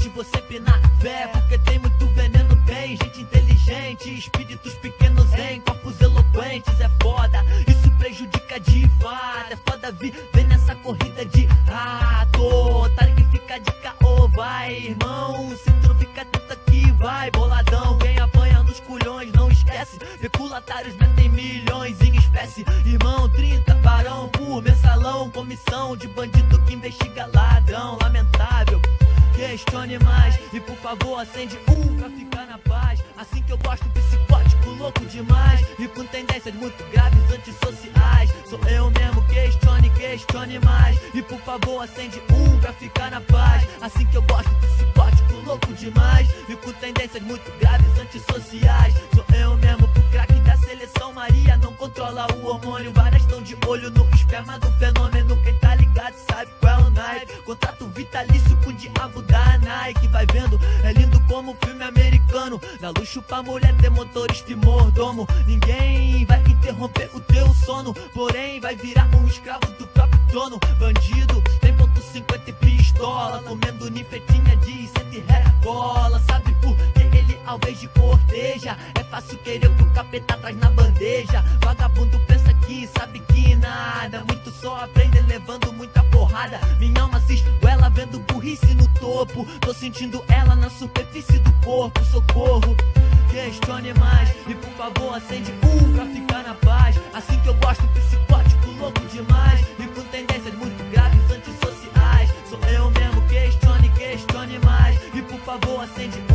sorte, você pina fé. Porque tem muito veneno, tem gente inteligente. Espíritos pequenos em corpos eloquentes. É foda, isso prejudica de fato. É foda viver nessa corrida de rato. Otário que fica de caô, vai, irmão. Se tu não fica atento aqui, vai, boladão. Quem apanha nos culhões, não esquece. Reculatários metem milhões em espécie. Irmão, 30 barão por mensalão. Comissão de bandido que investiga ladrão. Questione mais e por favor acende um pra ficar na paz. Assim que eu gosto, psicótico, louco demais. E com tendências muito graves, antissociais. Sou eu mesmo, questione, questione mais. E por favor acende um pra ficar na paz. Assim que eu gosto, psicótico, louco demais. E com tendências muito graves, antissociais. Sou eu mesmo, pro craque da seleção Maria. Controla o hormônio, várias estão de olho no esperma do fenômeno. Quem tá ligado sabe qual é o naipe. Contrato vitalício com o diabo da Nike. Vai vendo, é lindo como filme americano. Dá luxo pra mulher ter motorista e mordomo. Ninguém vai interromper o teu sono. Porém, vai virar um escravo do próprio dono. Bandido, tem ponto 50 e pistola. Comendo ninfetinha de de corteja? É fácil querer o que o capeta traz na bandeja. Vagabundo pensa que sabe que nada. Muito só aprende levando muita porrada. Minha alma se esguela vendo burrice no topo. Tô sentindo ela na superfície do corpo. Socorro. Questione mais e por favor acende um pra ficar na paz. Assim que eu gosto, psicótico, louco demais. E com tendências muito graves, antissociais. Sou eu mesmo, questione, questione mais. E por favor acende um